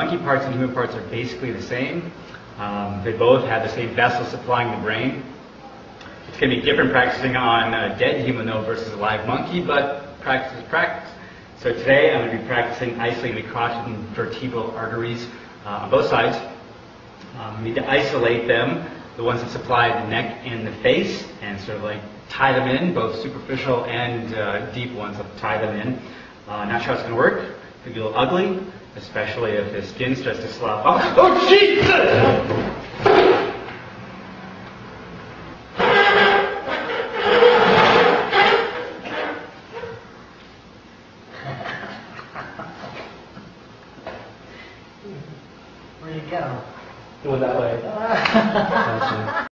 Monkey parts and human parts are basically the same. Um, they both have the same vessel supplying the brain. It's going to be different practicing on a dead human though versus a live monkey, but practice is practice. So today I'm going to be practicing isolating the carotid and vertebral arteries uh, on both sides. Um, we need to isolate them, the ones that supply the neck and the face, and sort of like tie them in, both superficial and uh, deep ones, I'll tie them in. Uh, not sure how it's going to work. It could be a little ugly, Especially if his skin's just a slop. Oh, oh Jesus! Where you go? It that way.